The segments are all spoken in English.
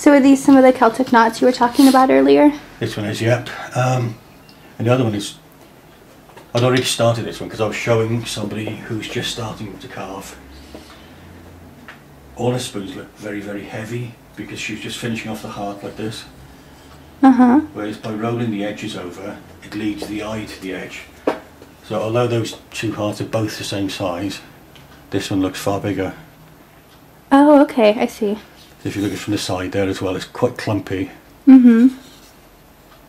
So are these some of the Celtic knots you were talking about earlier? This one is, yep. Um, and the other one is, I'd already started this one because I was showing somebody who's just starting to carve. All her spoons look very, very heavy because she's just finishing off the heart like this. Uh-huh. Whereas by rolling the edges over, it leads the eye to the edge. So although those two hearts are both the same size, this one looks far bigger. Oh, okay, I see. If you look at it from the side there as well, it's quite clumpy. Mm-hmm.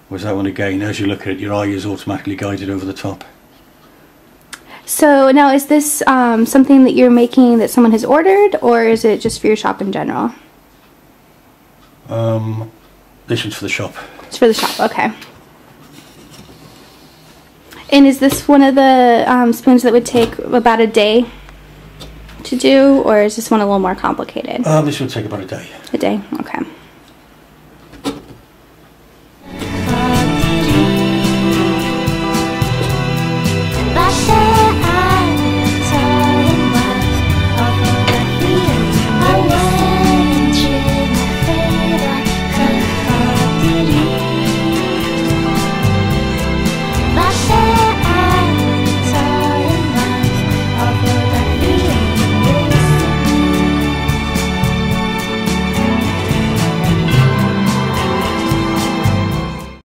Whereas that one again, as you look at it, your eye is automatically guided over the top. So now is this um, something that you're making that someone has ordered or is it just for your shop in general? Um, this one's for the shop. It's for the shop, okay. And is this one of the um, spoons that would take about a day to do or is this one a little more complicated? Um, this will take about a day. A day, okay.